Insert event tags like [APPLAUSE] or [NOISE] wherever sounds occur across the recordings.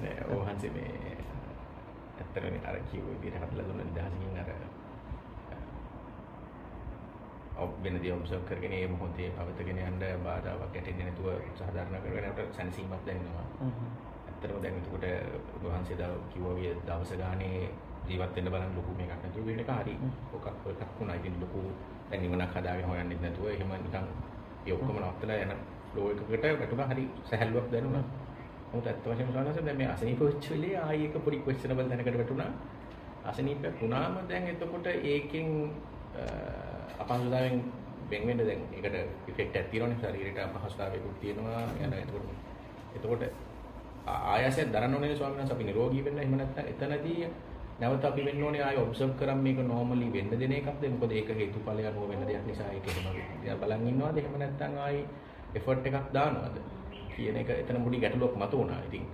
ප්‍රශ්නය ඕහන්සේ මේ ඇත්තරනේ අර කිව්ව විදිහට හදලා දුන්න නිදහසකින් අර ඔබ වෙනදී ඔබ්සර්ව් කරගෙන ඒ මොහොතේ පවතගෙන යන්න බාධාවක් ඇටෙන්නේ නැතුව සාධාරණ කරගෙන යනකොට සැනසීමක් දැනෙනවා. ඇත්තටම දැන් එතකොට වහන්සේ දා කිව්වා වගේ දවස ගානේ ජීවත් වෙන්න බලන්න ලොකු මේකක් නැතුව වෙන එක හරි ඔකක් එකක් වුණා. ඉතින් ලොකු දැන් නිවනක් හදාගෙන හොයන්නෙත් නැතුව එහෙම නිකන් ඒ ඔක්කොම නවත්තලා යන ෆ්ලෝ එකකට වැටුණා හරි සැහැල්ලුවක් දැනුණා. මොකද ඇත්ත වශයෙන්ම සානස දැන් මේ අසනීප වෙච්ච වෙලේ ආයි එක පොඩි ක්වෙස්චනබල් දැනකට වැටුණා. අසනීපයක් වුණාම දැන් එතකොට ඒකෙන් අපහසුතාවෙන් වෙන් වෙන්න දැන් ඒකට ඉෆෙක්ට් එකක් තියෙනවනේ ශරීරයට අපහසුතාවයකුත් තියෙනවා. යන එතකොට එතකොට ආයාසයෙන් දරන්න ඕනේ ස්වාමීන් වහන්සේ. අපි නිරෝගී වෙන්න එහෙම නැත්නම් එතනදී නැවත අපි වෙන්න ඕනේ ආයෙ ඔබ්සර්ව් කරන් මේක නෝමලි වෙන්න දෙන එකක්ද? මොකද ඒක හේතුඵලය අනුව වෙන දෙයක් නිසා ඒක එහෙම බලන් ඉන්නවද? එහෙම නැත්නම් ආයෙ එෆර්ට් එකක් දානවද? කියන එක එතන මුඩි ගැටලුවක් මතුවුණා. ඉතින්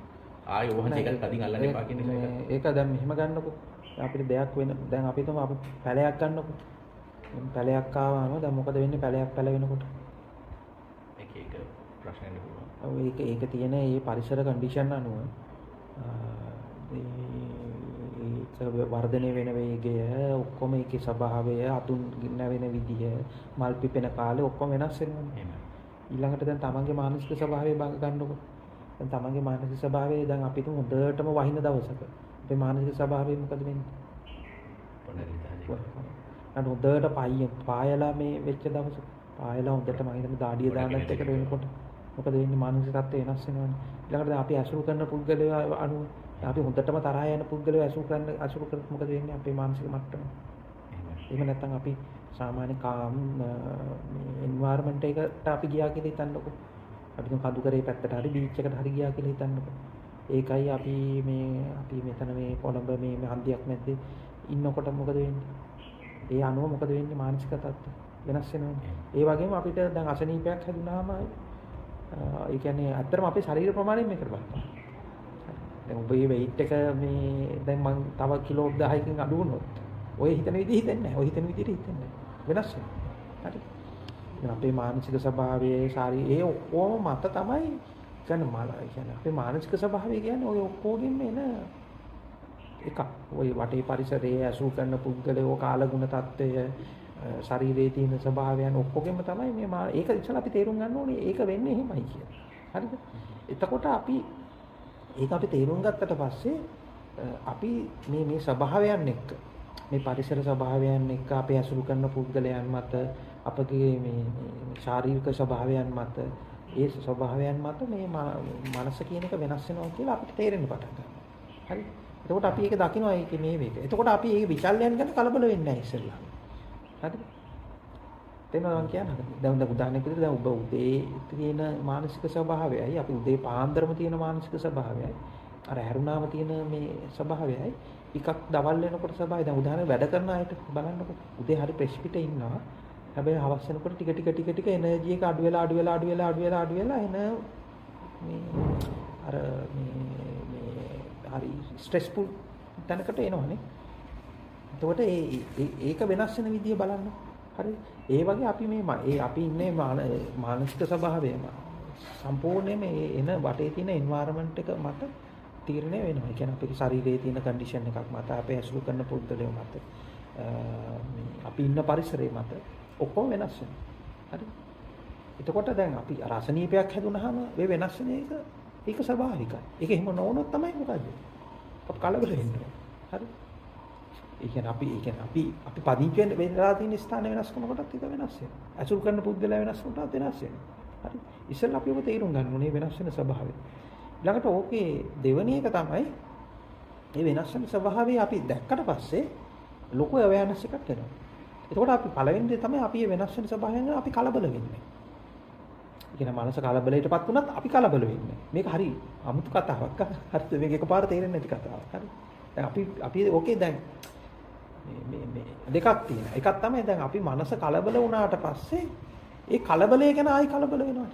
ආයෙ ඔහොම එකක් තදින් අල්ලන්න එපා කියන නිසා ඒක දැන් මෙහෙම ගන්නකො. අපිට දෙයක් වෙන දැන් අපි තුම අපි පැලයක් ගන්නකො. පැලයක් ආවම දැන් මොකද වෙන්නේ පැලයක් පැලවෙනකොට? ඒක ඒක ප්‍රශ්නයක් නෙවෙයි. ඔව් ඒක ඒක තියෙන මේ පරිසර කන්ඩිෂන් අනුව වර්ධනය වෙන වේගය ඔක්කොම ඒකේ ස්වභාවය අතුන් නැවෙන විදිය මල් පිපෙන කාලේ ඔක්කොම වෙනස් වෙනවනේ ඊළඟට දැන් තමන්ගේ මානසික ස්වභාවය බංග ගන්නකො. දැන් තමන්ගේ මානසික ස්වභාවය දැන් අපි තුන් හොඳටම වහින දවසක. අපේ මානසික ස්වභාවය මොකද වෙන්නේ? අන්න හොඳට පයිය පායලා මේ වෙච්ච දවස. පායලා හොඳට මම හිතන්නේ දාඩිය දාන්නත් එකට වෙනකොට මොකද වෙන්නේ? මානසික තත්ත්වය වෙනස් වෙනවනේ ඊළඟට අපි අසුරු කරන පුද්ගලයා අනුව අපි හොඳටම තරහා යන පුද්ගලයා අසුරු කරන අසුරු කරත් මොකද වෙන්නේ? අපේ මානසික මට්ටම. එහෙම නැත්නම් අපි සාමාන්‍ය කාම් මේ එන්වයරන්මන්ට් එකට අපි ගියා කියලා හිතන්නකො. අපි තුන් කඳුකරේ පැත්තට හරි බීච් එකට හරි ගියා කියලා හිතන්නකො. ඒකයි අපි මේ අපි මෙතන මේ කොළඹ මේ හන්දියක් මැද්දේ ඉන්නකොට මොකද වෙන්නේ? ඒ අනුව මොකද වෙන්නේ? මානසික තත්ත්වය වෙනස් වෙනවනේ. ඒ වගේම අපිට දැන් අසනීපයක් හැදුනාම ඒ කියන්නේ ඇත්තටම අපේ ශරීර ප්‍රමාණයෙන් මේකට බලපාන. දැන් ඔබේ weight එක මේ දැන් මං තව කිලෝ 10කින් අඩු වුණොත් ඔය හිතන විදිහ හිතන්නේ නැහැ. ඔය හිතන විදිහට හිතන්නේ නැහැ. වෙනස් වෙනවා. හරි. දැන් අපේ මානසික ස්වභාවයේ සාරි ඒ ඔක්කොම මත තමයි කියන්නේ මල කියන්නේ අපේ මානසික ස්වභාවය කියන්නේ ඔය ඔක්කොගෙම එන එකක්. ওই වටේ පරිසරයේ ඇසු කරන පුද්ගලයෝ කාලගුණ தত্ত্বය ශරීරයේ තියෙන ස්වභාවයන් ඔක්කොගෙම තමයි මේ මා ඒක ඉස්සලා අපි තේරුම් ගන්න ඕනේ ඒක වෙන්නේ එහෙමයි කියලා. හරිද? එතකොට අපි ඒක අපි තේරුම් ගත්තට පස්සේ අපි මේ මේ ස්වභාවයන් එක්ක මේ පරිසර ස්වභාවයන් එක්ක අපි ඇසුරු කරන පුද්ගලයන් මත අපගේ මේ ශාරීරික ස්වභාවයන් මත ඒ ස්වභාවයන් මත මේ මනස කියන එක වෙනස් වෙනවා කියලා අපිට තේරෙන්න පටන් ගන්නවා. හරි? එතකොට අපි ඒක දකිනවා ඒකේ මේ වේග. එතකොට අපි මේ විචල්යන් ගැන කලබල වෙන්නේ නැහැ ඉස්සෙල්ලා. හරිද? තේරෙනවද මම කියන්නේ? දැන් දැන් උදාහරණයක් විදිහට දැන් ඔබ උදේ තියෙන මානසික ස්වභාවයයි අපි උදේ පාන්දරම තියෙන මානසික ස්වභාවයයි අර හැරුණාම තියෙන මේ ස්වභාවයයි එකක් දවල් වෙනකොට ස්වභාවය දැන් උදාහරණ වැඩ කරන අයට බලන්නකො උදේ හරි ප්‍රෙස් පිට ඉන්නවා හැබැයි හවස් වෙනකොට ටික ටික ටික ටික එනර්ජි එක අඩු වෙලා අඩු වෙලා අඩු වෙලා අඩු වෙලා අඩු වෙලා එන මේ අර මේ හරි ස්ට්‍රෙස්ෆුල් තැනකට එනවනේ. එතකොට ඒ ඒක වෙනස් වෙන විදිය බලන්න. හරි. ඒ වගේ අපි මේ ඒ අපි ඉන්නේ මානසික ස්වභාවයම සම්පූර්ණයෙන්ම එන වටේ තියෙන එන්වයරන්මන්ට් එක මත තීරණය වෙනවා. ඒ කියන්නේ අපේ ශරීරයේ තියෙන කන්ඩිෂන් එකක් මත අපේ ඇසුරු කරන පුද්ගලයෝ මත අපි ඉන්න පරිසරය මත ඔක්කොම වෙනස් වෙනවා. හරි. එතකොට දැන් අපි රසනීපයක් හැදුනහම මේ වෙනස් වෙන එක ඒක ස්වභාවිකයි. ඒක එහෙම නොවුනොත් තමයි මොකද? අප කලබල වෙන්නේ. හරි? ඒ කියන්නේ අපි ඒ කියන්නේ අපි අපි පදිංචි වෙන්න වෙලා තියෙන ස්ථාන වෙනස් කරනකොටත් ඒක වෙනස් වෙනවා. අසුරු කරන පුද්ගලයා වෙනස් වුණාත් වෙනස් වෙනවා. හරි? ඉස්සෙල්ලා අපි ඔබ තේරුම් ගන්න ඕනේ වෙනස් වෙන ස්වභාවය. ළඟට ඕකේ දෙවෙනි එක තමයි මේ වෙනස් වෙන ස්වභාවය අපි දැක්කට පස්සේ ලොකු අවයනස් එකක් එනවා. එතකොට අපි පළවෙනි දේ තමයි අපි මේ වෙනස් වෙන ස්වභාවයෙන් අපි කලබල වෙන්නේ. කියන මනස කලබලයටපත් වුණත් අපි කලබල වෙන්නේ. මේක හරි අමුතු කතාවක්. හරිද? මේක එකපාර තේරෙන්නේ නැති කතාවක්. හරි. දැන් අපි අපි ඕකේ දැන් මේ මේ දෙකක් තියෙනවා. එකක් තමයි දැන් අපි මනස කලබල වුණාට පස්සේ ඒ කලබලය ගැන ආයි කලබල වෙනවා.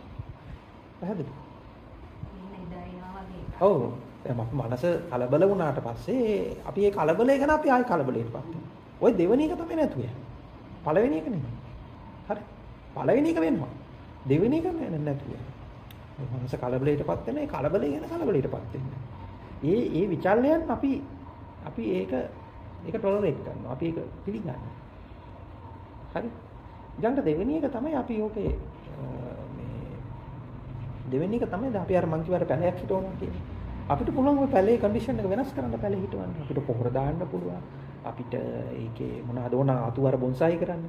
පැහැදිලිද? ඔව්. දැන් අපි මනස කලබල වුණාට පස්සේ අපි ඒ කලබලය ගැන අපි ආයි කලබලයටපත් වෙනවා. ওই දෙවෙනි එක තමයි නැතුව යන්නේ. පළවෙනි එක නෙමෙයි. හරි. පළවෙනි එක වෙනවා. දෙවෙනි එක නැතුව. මනස කලබලයටපත් වෙන ඒ කලබලය ගැන කලබලයටපත් වෙන්නේ. ඒ ඒ විචල්යන් අපි අපි ඒක ඒක ටොලරේට් කරනවා. අපි ඒක පිළිගන්නවා. හරි. ඊළඟට දෙවෙනි එක තමයි අපි ඕකේ මේ දෙවෙනි එක තමයි අපි අර මං කිව්වට පැලයක් හිටවනවා කියන්නේ. අපිට පුළුවන් ওই පැලේ කන්ඩිෂන් එක වෙනස් කරන්න පැලේ හිටවන්න. අපිට පොහොර දාන්න පුළුවන්. අපිට ඒකේ මොනවද ඕන අතු අර බොන්සායි කරන්න.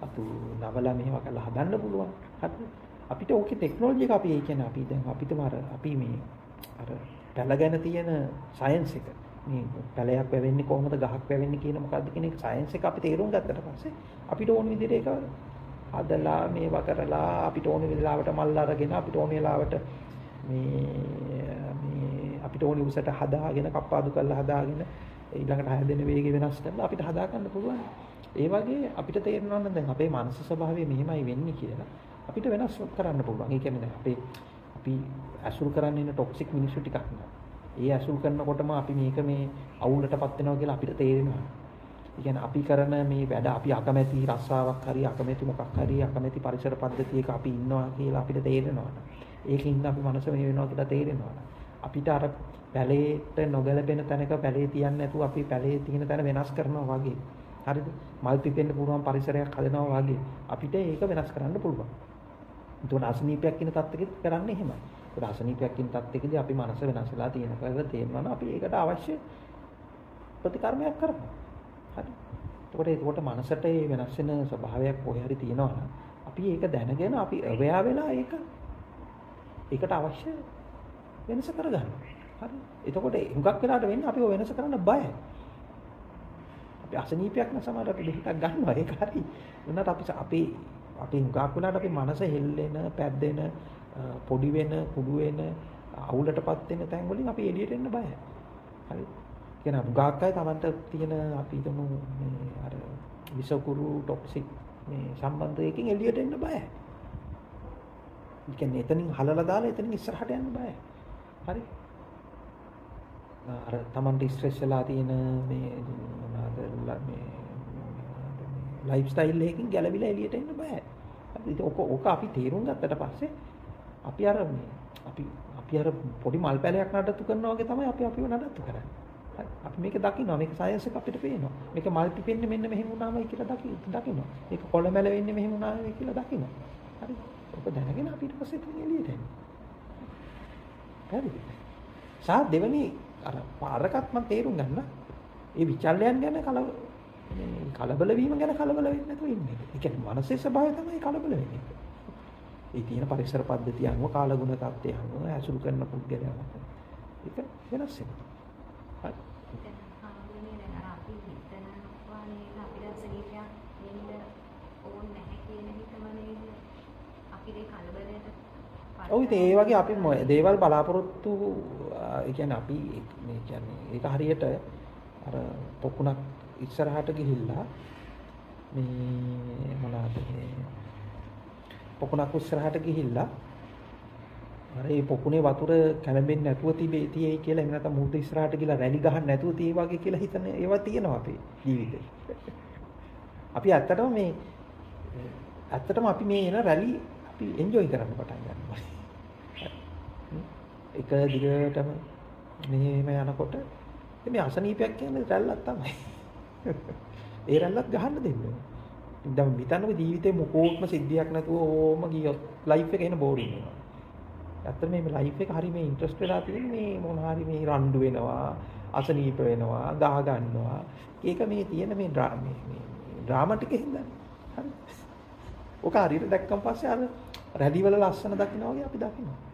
අතු නවලා මේවා කරලා හදන්න පුළුවන්. හරි. අපිට ඕකේ ටෙක්නොලොජි එක අපි ඒ කියන්නේ අපි දැන් අපිටම අර අපි මේ අර පැල ගැන තියෙන සයන්ස් එක මේ පැලයක් වැවෙන්නේ කොහොමද ගහක් වැවෙන්නේ කියන මොකද්ද කියන එක සයන්ස් එක අපි තේරුම් ගත්තට පස්සේ අපිට ඕන විදිහට ඒක හදලා මේවා කරලා අපිට ඕන වෙලාවට මල් අරගෙන අපිට ඕන වෙලාවට මේ මේ අපිට ඕන උසට හදාගෙන කප්පාදු කරලා හදාගෙන ඊළඟට හැදෙන වේගය වෙනස් කරලා අපිට හදා ගන්න පුළුවන්. ඒ වගේ අපිට තේරෙනවා නම් දැන් අපේ මානසික ස්වභාවය මෙහෙමයි වෙන්නේ කියලා අපිට වෙනස් කරන්න පුළුවන්. ඒ කියන්නේ දැන් අපේ අපි ඇසුරු කරන්න ඉන්න ටොක්සික් මිනිස්සු ටිකක් නෑ. ඒ ඇසුරු කරනකොටම අපි මේක මේ අවුලටපත් වෙනවා කියලා අපිට තේරෙනවා. ඒ කියන්නේ අපි කරන මේ වැඩ අපි අකමැති රස්සාවක් හරි අකමැති මොකක් හරි අකමැති පරිසර පද්ධතියක අපි ඉන්නවා කියලා අපිට තේරෙනවා. ඒකින්ද අපි මනස මේ වෙනවා කියලා තේරෙනවා. අපිට අර පැලේට නොගැලපෙන තැනක පැලේ තියන්නේ නැතුව අපි පැලේ තියෙන තැන වෙනස් කරනවා වගේ. හරිද? මල් පිපෙන්න පුළුවන් පරිසරයක් හදනවා වගේ. අපිට ඒක වෙනස් කරන්න පුළුවන්. එතකොට අසනීපයක් කියන තත්ත්වෙකෙත් කරන්නේ එහෙමයි. ඒකට අසනීපයක් කියන තත්ත්වෙකදී අපි මනස වෙනස් වෙලා තියෙන කියලා තේරෙනවා අපි ඒකට අවශ්‍ය ප්‍රතිකර්මයක් කරනවා. හරි. එතකොට ඒකට මනසට මේ වෙනස් වෙන ස්වභාවයක් කොහේ හරි තියෙනවා නම් අපි ඒක දැනගෙන අපි අවයා වෙලා ඒක ඒකට අවශ්‍ය වෙනස කරගන්නවා. හරි. එතකොට හුඟක් වෙලාට වෙන්නේ අපි ඔය වෙනස කරන්න බයයි. අපි අසනීපයක් නම් සමහර අපි දෙහිටක් ගන්නවා ඒක හරි. එන්නත් අපි අපි අපි හුඟක් වෙලාට අපි මනස හෙල්ලෙන, පැද්දෙන, පොඩි වෙන, කුඩු වෙන, අවුලටපත් වෙන තැන් වලින් අපි එළියට එන්න බයයි. හරි. කියන හුඟක් අය Tamanට තියෙන අපි හිතමු මේ අර විසකුරු ටොක්සික් මේ සම්බන්ධයකින් එළියට එන්න බයයි. ඒ කියන්නේ එතනින් හලලා දාලා එතනින් ඉස්සරහට යන්න බයයි. හරි. අර Tamanට ස්ට්‍රෙස් වෙලා තියෙන මේ මොනවාද මේ ලයිෆ් ස්ටයිල් එකකින් ගැලවිලා එළියට එන්න බෑ. හරි ඔක ඔක අපි තේරුම් ගත්තට පස්සේ අපි අර අපි අපි අර පොඩි මල් පැලයක් නඩත්තු කරනවා වගේ තමයි අපි අපිව නඩත්තු කරන්නේ. හරි අපි මේක දකිනවා මේක සයන්ස් එක අපිට පේනවා. මේක මල් පිපෙන්නේ මෙන්න මෙහෙම වුණාමයි කියලා දකිනවා. මේක කොළ මැල වෙන්නේ මෙහෙම වුණාමයි කියලා දකිනවා. හරි. ඔක දැනගෙන අපි ඊට පස්සේ එතන එළියට එන්නේ. හරි. සා දෙවනි අර පාරකත් මම තේරුම් ගන්න. ඒ විචල්යන් ගැන කලබ මේ කලබල වීම ගැන කලබල වෙන්නේ නැතුව ඉන්නේ. ඒ කියන්නේ මානසික ස්වභාවය තමයි කලබල වෙන්නේ. ඒ තියෙන පරිසර පද්ධතිය අනුව කාලගුණ තත්ත්වය අනුව ඇසුරු කරන පුද්ගලයා ඒක වෙනස් වෙනවා. ඔව් ඉතින් ඒ වගේ අපි දේවල් බලාපොරොත්තු ඒ කියන්නේ අපි මේ කියන්නේ ඒක හරියට අර පොකුණක් ඉස්සරහට ගිහිල්ලා මේ මොනවාද මේ පොකුණක් ඉස්සරහට ගිහිල්ලා අර ඒ පොකුණේ වතුර කැළඹෙන්නේ නැතුව තිබේ තියෙයි කියලා එහෙම නැත්නම් මුහුද ඉස්සරහට ගිහලා රැලි ගහන්න නැතුව තියෙයි වගේ කියලා හිතන ඒවා තියෙනවා අපේ ජීවිතේ. අපි ඇත්තටම මේ ඇත්තටම අපි මේ එන රැලි අපි එන්ජොයි කරන්න පටන් ගන්නවා. එක දිගටම මෙහෙම යනකොට මේ අසනීපයක් කියන්නේ රැල්ලක් තමයි. [LAUGHS] ඒ රැල්ලත් ගහන්න දෙන්න. දැන් හිතන්නකො ජීවිතේ මොකෝත්ම සිද්ධියක් නැතුව ඕම ගියොත් ලයිෆ් එක එන බෝරින් වෙනවා. ඇත්තට මේ ලයිෆ් එක හරි මේ ඉන්ට්‍රස්ට් වෙලා තියෙන මේ මොන හරි මේ රණ්ඩු වෙනවා, අසනීප වෙනවා, ගහ ගන්නවා. ඒක මේ තියෙන මේ මේ මේ ඩ්‍රාමා ටිකේ හින්දා. හරි. [LAUGHS] ඔක හරියට දැක්කම පස්සේ අර රැලි වල ලස්සන දකින්න වගේ අපි දකිනවා.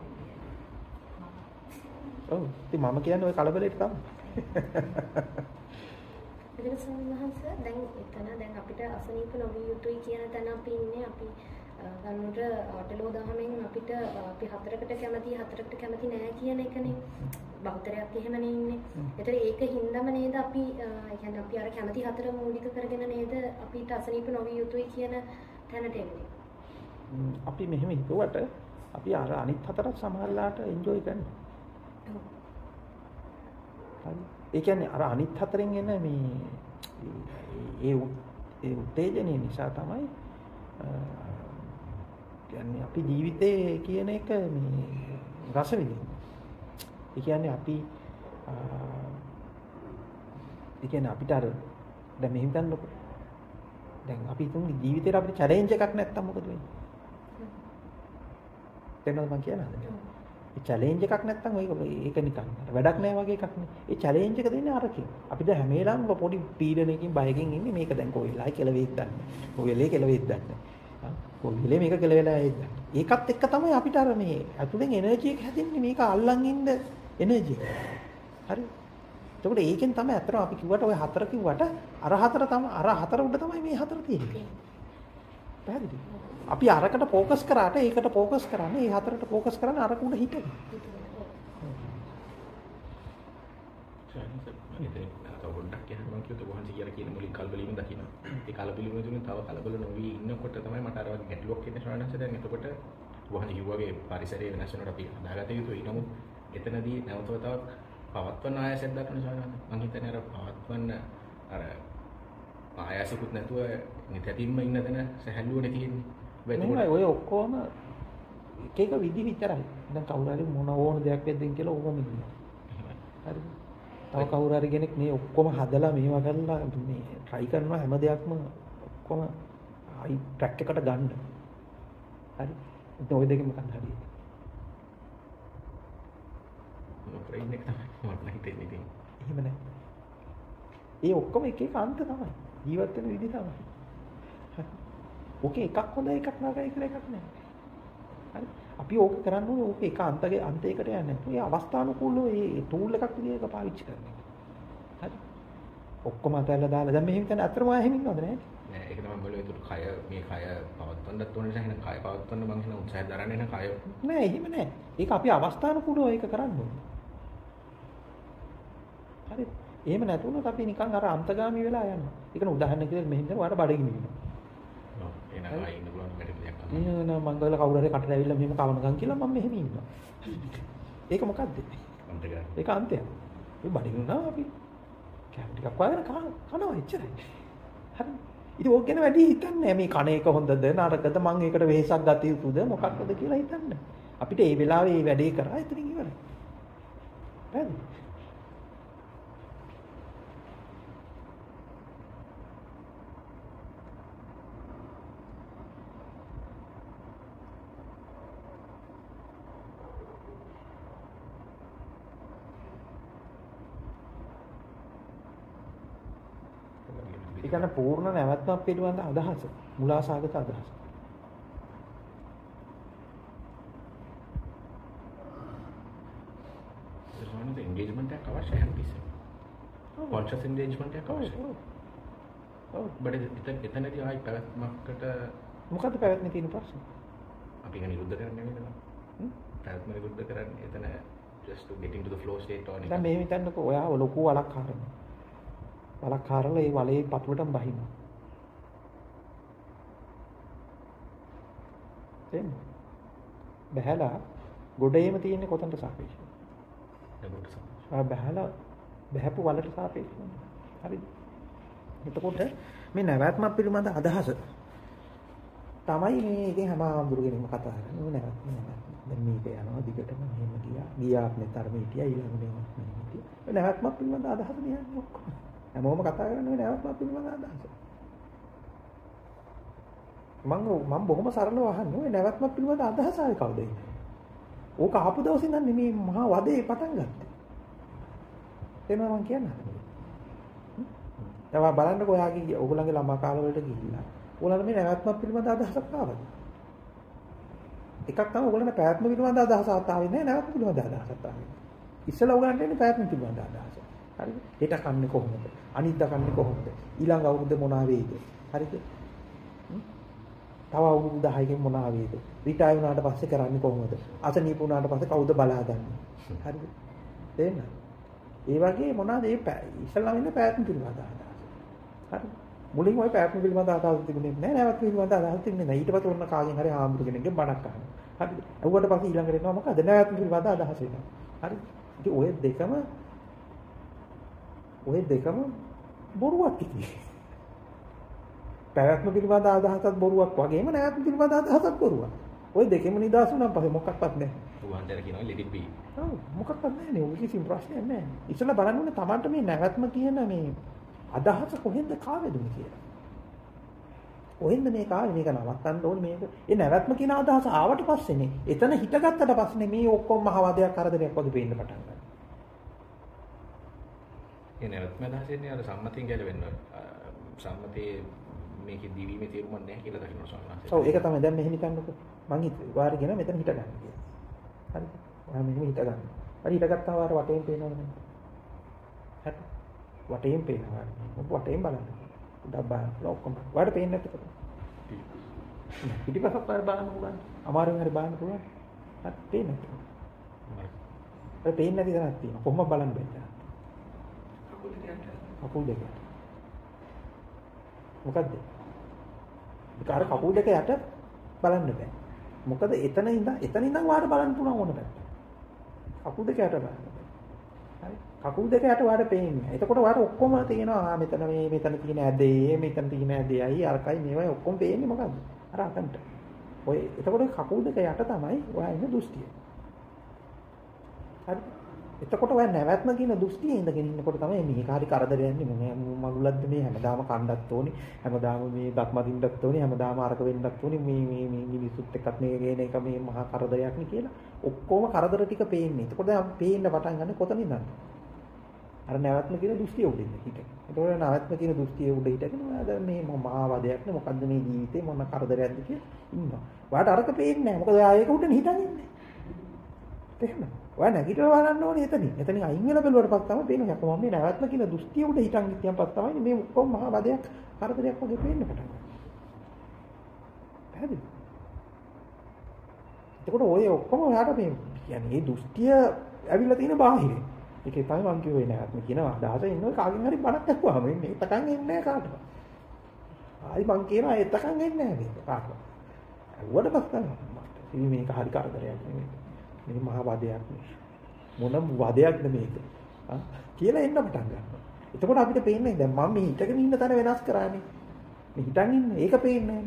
ඔව් ඉතින් මම කියන්නේ ওই කලබලෙට තමයි. එතන සම්මහන්ස දැන් එතන දැන් අපිට අසනීප නොවිය යුතුයි කියන තැන අපි ඉන්නේ අපි ගන්නට ආටලෝ දහමෙන් අපිට අපි හතරකට කැමති හතරකට කැමති නෑ කියන එකනේ බෞතරයක් එහෙමනේ ඉන්නේ. ඒතර ඒක හින්දාම නේද අපි කියන්නේ අපි අර කැමති හතර මූලික කරගෙන නේද අපිට අසනීප නොවිය යුතුයි කියන තැනට එන්නේ. අපි මෙහෙම හිතුවට අපි අර අනිත් හතරත් සමහරලාට එන්ජොයි කරනවා. හරි. ඒ කියන්නේ අර අනිත් හතරෙන් එන මේ ඒ ඒ උත්තේජනය නිසා තමයි කියන්නේ අපි ජීවිතේ කියන එක මේ රස විඳින්න. ඒ කියන්නේ අපි ඒ කියන්නේ අපිට අර දැන් මෙහෙම ගන්නකො. දැන් අපි හිතමු ජීවිතේට අපිට චැලෙන්ජ් එකක් නැත්තම් මොකද වෙන්නේ? තේරෙනවද මම කියන්නේ? ඒ චැලෙන්ජ් එකක් නැත්තම් ඒක ඒක නිකන් වැඩක් නෑ වගේ එකක් නේ. ඒ චැලෙන්ජ් එක දෙන්නේ අරකින්. අපි දැන් හැම වෙලාවෙම පොඩි පීඩනයකින් බයකින් ඉන්නේ මේක දැන් කොයි වෙලාවයි කියලා වෙයිද දන්නේ. කොයි වෙලේ කියලා වෙයිද දන්නේ. කොයි වෙලේ මේක කියලා වෙලා වෙයිද දන්නේ. ඒකත් එක්ක තමයි අපිට අර මේ ඇතුලෙන් එනර්ජි එක හැදෙන්නේ මේක අල්ලන් ඉන්න එනර්ජි. හරි. එතකොට ඒකෙන් තමයි අතර අපි කිව්වට ඔය හතර කිව්වට අර හතර තමයි අර හතර උඩ තමයි මේ හතර තියෙන්නේ. පැහැදිලි? අපි අරකට ફોકસ කරාට ඒකට ફોકસ කරන්නේ ඒ හතරට ફોકસ කරන්නේ අරක උඩ හිටගෙන. පොඩ්ඩක් කියන්න මම කිව්වොත් වහන්සේ කියලා කියන මුලින් කලබලීම දකින්න. ඒ කලබලීම තුලින් තව කලබල නොවි ඉන්නකොට තමයි මට අර වගේ ගැටලුවක් එන්නේ ශ්‍රවණංශ දැන් එතකොට වහන්සේ කිව්වාගේ පරිසරය වෙනස් වෙනකොට අපි හදාගත යුතුයි. නමුත් එතනදී නැවතව තවත් පවත්වන ආයසයක් දක්වන ශ්‍රවණංශ. මම හිතන්නේ අර පවත්වන්න අර ආයාසිකුත් නැතුව නිතැතින්ම ඉන්න තැන සැහැල්ලුවනේ තියෙන්නේ. මෙහෙමයි ඔය ඔක්කොම එක එක විදි විතරයි. දැන් කවුරු හරි මොන ඕන දෙයක් වෙද්දින් කියලා ඕකම ඉන්නවා. හරිද? තව කවුරු හරි කෙනෙක් මේ ඔක්කොම හදලා මේවා කරලා මේ try කරනවා හැම දෙයක්ම ඔක්කොම ආයි ට්‍රැක් එකට ගන්න. හරි. ඉතින් ওই දෙකම ගන්න හරි. නොකරින් එක තමයි මට හිතෙන්නේ. එහෙම නැහැ. ඒ ඔක්කොම එක එක අන්ත තමයි. ජීවත් වෙන විදිහ තමයි. ඕකේ එකක් හොඳ එකක් නරකයි කියලා එකක් නැහැ. හරි. අපි ඕක කරන්න ඕනේ ඕක එක අන්තයේ අන්තයකට යන්නේ නැතුව ඒ අවස්ථානුකූලව ඒ ටූල් එකක් විදිහට පාවිච්චි කරන එක. හරි. ඔක්කොම අතල්ලා දාලා දැන් මෙහෙම කරන අතරම ආයෙම ඉන්නවද නැහැ? නෑ ඒක තමයි මම ඒකට කය මේ කය පවත්වන්නත් ඕනේ නැහැ එහෙනම් කය පවත්වන්න මම එහෙනම් උත්සාහ දරන්නේ නැහැ කය නෑ එහෙම නෑ. ඒක අපි අවස්ථානුකූලව ඒක කරන්න ඕනේ. හරි. එහෙම නැතුනොත් අපි නිකන් අර අන්තගාමී වෙලා යනවා. ඒකන උදාහරණයක් විදිහට මෙහෙම කරලා ඔයාලට බඩගිනි වෙනවා. එහෙනම් ආයි ඉන්න පුළුවන් වැඩි දෙයක් තමයි. නෑ නෑ මං ගාලා කවුරු හරි කටට ඇවිල්ලා මෙහෙම කවනකම් කියලා මම මෙහෙම ඉන්නවා. ඒක මොකද්ද? අන්තගාමී. ඒක අන්තයක්. මේ බඩගිනුනා අපි කෑම ටිකක් වගේ කනවා එච්චරයි. හරි. ඉතින් ඕක ගැන වැඩි හිතන්නේ මේ කණ එක හොඳද නරකද මං ඒකට වෙහෙසක් ගත යුතුද මොකක්ද කියලා හිතන්නේ. අපිට ඒ වෙලාවේ මේ වැඩේ කරා එතනින් ඉවරයි. පැහැදිලි? කියන්නේ පූර්ණ නැවැත්මක් පිළිබඳ අදහස මුලාසාගත අදහස. සෝනද එන්ගේජ්මන්ට් එකක් අවශ්‍යයි හැමතිස්සෙම. කොන්ෂස් එන්ගේජ්මන්ට් එකක් අවශ්‍යයි. ඔව්. බඩ එතන එතනදී ආයි පැවැත්මකට මොකද්ද පැවැත්මේ තියෙන ප්‍රශ්නේ? අපි ඒක නිරුද්ධ කරන්නේ නේද? හ්ම්? පැවැත්ම නිරුද්ධ කරන්නේ එතන just to get into the flow state or දැන් මෙහෙම හිතන්නකෝ ඔයා ලොකු වලක් හරනවා. වලක් හරලා ඒ වලේ පතුලටම බහිනවා. තේරෙනවද? බහැලා ගොඩේම තියෙන්නේ කොතනට සාපේක්ෂව? දඟුට සම. ආ බහැලා බහැපු වලට සාපේක්ෂව. හරිද? එතකොට මේ නැවැත්මක් පිළිබඳ අදහස තමයි මේ එකෙන් හැම ආඳුරගෙනම කතා කරන්නේ. මේ නැවැත්ම නැවැත්ම. දැන් මේක යනවා දිගටම මෙහෙම ගියා. ගියාත් නෙතරම හිටියා ඊළඟ මේවත් මෙහෙම හිටියා. මේ නැවැත්මක් පිළිබඳ අදහස නියන්නේ ඔක්කොම. හැමෝම කතා කරන්නේ නැවැත්මක් පිළිබඳ අදහස. මම මම බොහොම සරලව අහන්නේ ඔය නැවැත්මක් පිළිබඳ අදහස ආවේ කවුද ඉන්නේ? ඕක ආපු දවසේ ඉඳන් මේ මහා වදේ පටන් ගත්තේ. තේරෙනවද මම කියන්නේ? දැන් බලන්නකෝ ඔයාගේ ඔයගොල්ලන්ගේ ළමා කාලවලට ගිහිල්ලා ඔයාලට මේ නැවැත්මක් පිළිබඳ අදහසක් ආවද? එකක් තමයි ඔයගොල්ලන්ට පැවැත්ම පිළිබඳ අදහසක් ආවේ නැහැ නැවැත්ම පිළිබඳ අදහසක් ආවේ. ඉස්සෙල්ලා ඔයගොල්ලන්ට එන්නේ පැවැත්ම පිළිබඳ අදහස. හරිද? හෙට කන්නේ කොහොමද? අනිද්දා කන්නේ කොහොමද? ඊළඟ අවුරුද්ද මොනවා වෙයිද? හරිද? තව අවුරුදු 10කින් මොනවා වේද? රිටයර් වුණාට පස්සේ කරන්නේ කොහොමද? අසනීප වුණාට පස්සේ කවුද බලාගන්නේ? හරිද? තේරෙනවද? ඒ වගේ මොනවාද මේ ඉස්සල්ලාම ඉන්න පැවැත්ම පිළිබඳ අදහස. හරිද? මුලින් ওই පැවැත්ම පිළිබඳ අදහස් තිබුණේ නැහැ. නැවැත්ම පිළිබඳ අදහස් තිබුණේ නැහැ. ඊට පස්සේ ඔන්න කාගෙන් හරි ආම්බුරු කෙනෙක්ගෙන් බණක් අහනවා. හරිද? අහුවට පස්සේ ඊළඟට එනවා මොකද? නැවැත්ම පිළිබඳ අදහස එනවා. හරිද? ඉතින් ඔය දෙකම ඔය දෙකම බොරුවක් ඉතින්. පැවැත්ම පිළිබඳ අදහසත් බොරුවක් වගේම නැවැත්ම පිළිබඳ අදහසත් බොරුවක්. ওই දෙකෙම නිදාස් වුණාන් පස්සේ මොකක්වත් නැහැ. රුවන්දර කියනවා it be. ඔව් මොකක්වත් නැහැ නේ. ඔය කිසිම ප්‍රශ්නයක් නැහැ. ඉස්සෙල්ලා බලන්න ඕනේ Tamanට මේ නැවැත්ම කියන මේ අදහස කොහෙන්ද කාවැදුනේ කියලා. කොහෙන්ද මේ කාවේ මේක නවත්තන්න ඕනේ මේක. ඒ නැවැත්ම කියන අදහස ආවට පස්සේනේ. එතන හිටගත්තට පස්සේ මේ ඔක්කොම මහවදයක් කරදරයක් වගේ පේන්න පටන් ගන්නවා. ඒ නැවැත්ම අදහසෙන්නේ අර සම්මතියෙන් ගැලවෙන්න සම්මතයේ මේකේ දිවීමේ තේරුමක් නැහැ කියලා දකින්න සම්මාස. ඔව් ඒක තමයි දැන් මෙහෙම හිතන්නකෝ. මං වාරි කියන මෙතන හිට ගන්න කියලා. හරිද? ඔයා මෙහෙම හිට ගන්න. හරි හිට ගත්තා වාර වටේන් පේනවද? හරි. වටේන් පේනවා. ඔබ වටේන් බලන්න. උඩක් බලන්න ඔක්කොම. වාට පේන්නේ නැත්නම්. පිටිපස්සක් වාර බලන්න පුළුවන්. අමාරුවෙන් හරි බලන්න පුළුවන්. හරි පේන්නේ නැත්නම්. හරි පේන්නේ නැති තැනක් තියෙනවා. කොහොම බලන්න බෑ. කකුල් දෙක. මොකද්ද? ඒක අර කකුල් දෙක යට බලන්න බෑ. මොකද එතන ඉඳන් එතන ඉඳන් වාට බලන්න පුළුවන් ඕන පැත්ත. කකුල් දෙක යට බලන්න. හරි. කකුල් දෙක යට වාට පේන්නේ. එතකොට වාට ඔක්කොම තියෙනවා. ආ මෙතන මේ මෙතන තියෙන ඇදේ, මෙතන තියෙන ඇදේයි, අරකයි මේවයි ඔක්කොම පේන්නේ මොකද්ද? අර අතන්ට. ඔය එතකොට කකුල් දෙක යට තමයි ඔයා ඉන්න දෘෂ්ටිය. හරි. එතකොට ඔය නැවැත්ම කියන දෘෂ්ටියේ ඉඳගෙන ඉන්නකොට තමයි මේක හරි කරදරයක් නෙමෙයි මගුලක්ද මේ හැමදාම කණ්ඩත් ඕනි හැමදාම මේ දත් මදින්නත් ඕනි හැමදාම අරක වෙන්නත් ඕනි මේ මේ මේ මිනිසුත් එක්කත් මේ ගේන එක මේ මහා කරදරයක් නේ කියලා ඔක්කොම කරදර ටික පේන්නේ. එතකොට අපි පේන්න පටන් ගන්න කොතනින්ද? අර නැවැත්ම කියන දෘෂ්ටිය උඩින් හිටගෙන. එතකොට නැවැත්ම කියන දෘෂ්ටිය උඩ හිටගෙන ඔයාද මේ මහා වදයක් නේ මොකද්ද මේ ජීවිතේ මොන කරදරයක්ද කියලා ඉන්නවා. ඔයාට අරක පේන්නේ නැහැ. මොකද ඔයා ඒක උඩින් හිටන් ඉන්නේ. තේරෙනවද? ඔයා නැගිටලා බලන්න ඕනේ එතනින්. එතනින් අයින් වෙලා බැලුවට පස්සේ තමයි පේන්නේ. යකෝ මම මේ නැවැත්ම කියන දෘෂ්ටිය උඩ හිටන් ගියන් පස්සේ තමයි මේ ඔක්කොම මහා වදයක් කරදරයක් වගේ පේන්න පටන් ගන්නේ. පැහැදිලි? එතකොට ඔය ඔක්කොම ඔයාට මේ කියන්නේ මේ දෘෂ්ටිය ඇවිල්ලා තියෙන බාහිරේ. ඒකේ තමයි මම කිව්වේ නැවැත්ම කියන අදහස ඉන්න කාගෙන් හරි බණක් අහුවාම මේ පටන් එන්නේ නැහැ කාටවත්. ආයි මං කියනවා ඒ තකන් එන්නේ නැහැ මේක කාටවත්. ඇහුවට පස්සේ තමයි මේක හරි කරදරයක් නෙමෙයි. මේ මහා වදයක් මොන වදයක්ද මේක කියලා එන්න පටන් ගන්නවා. එතකොට අපිට පේන්නේ දැන් මම මේ හිටගෙන ඉන්න තැන වෙනස් කරානේ. මේ හිටන් ඉන්නේ ඒක පේන්නේ